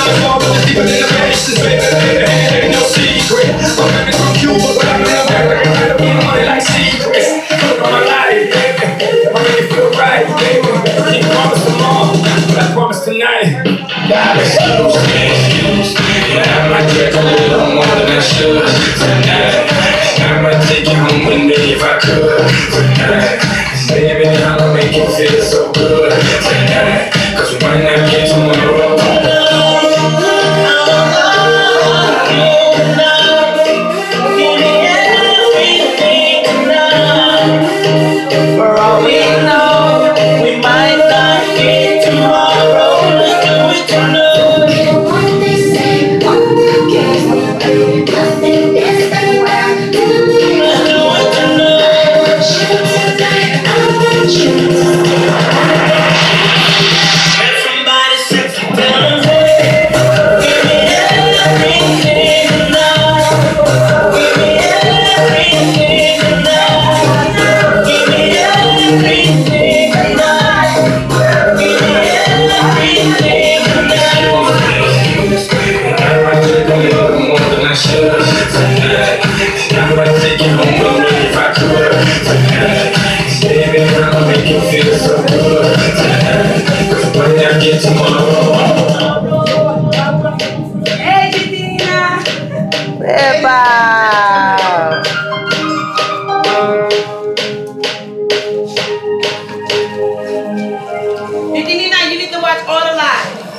I was born, it's deeper than the. Ain't no secret. I'm from Cuba, but I'm in America. Be money like secrets. My life, baby. I'll make feel right, baby. Can't promise tomorrow, but I promise tonight. Excuse me, excuse me. I drink a little more than I should tonight. I take you home with me if I could tonight. Baby, I'll make you feel so good Yeah.